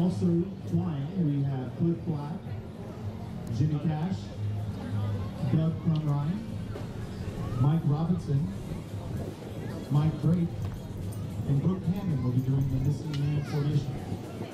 Also flying, we have Cliff Black, Jimmy Cash, Doug Crumrine, Mike Robinson, Mike Drake, and Brooke Hammond will be doing the Missing Man formation.